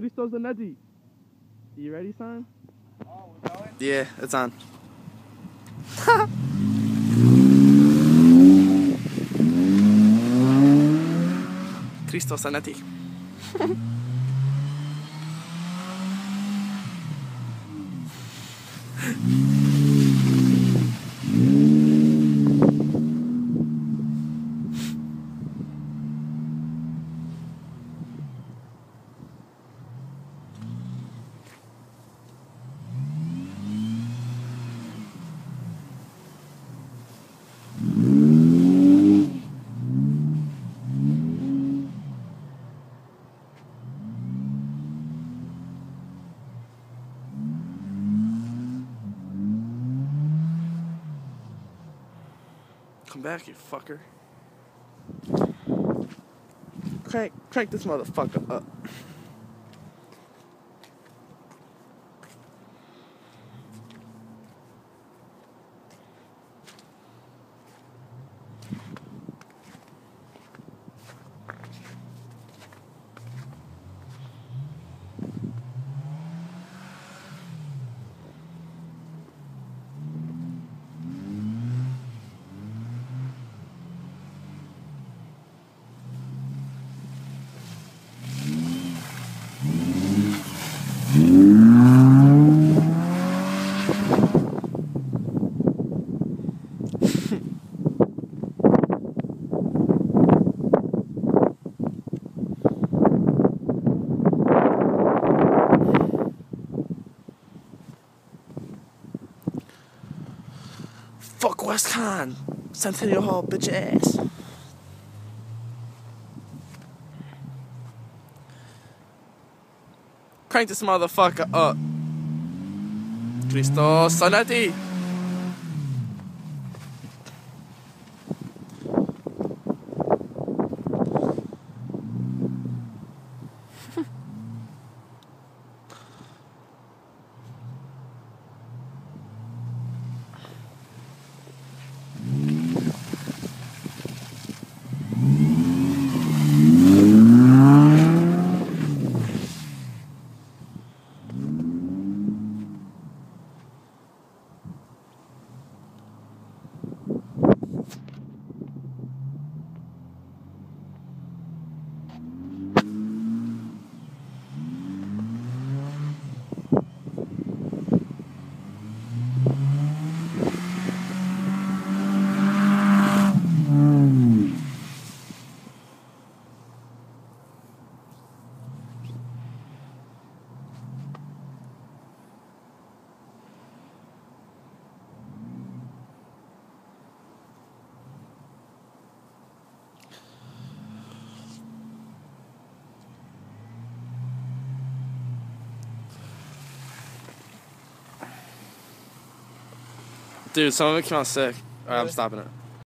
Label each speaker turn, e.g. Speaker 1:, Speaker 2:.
Speaker 1: Cristo Zanetti. You ready, son?
Speaker 2: Oh, we're going?
Speaker 1: Yeah, it's on. Cristo Zanetti. Come back, you fucker. Crank, crank this motherfucker up. Fuck West Con. Centennial Hall, bitch ass. Crank this motherfucker up. Cristo Sonetti. Dude, some of it came out sick. Alright, I'm stopping it.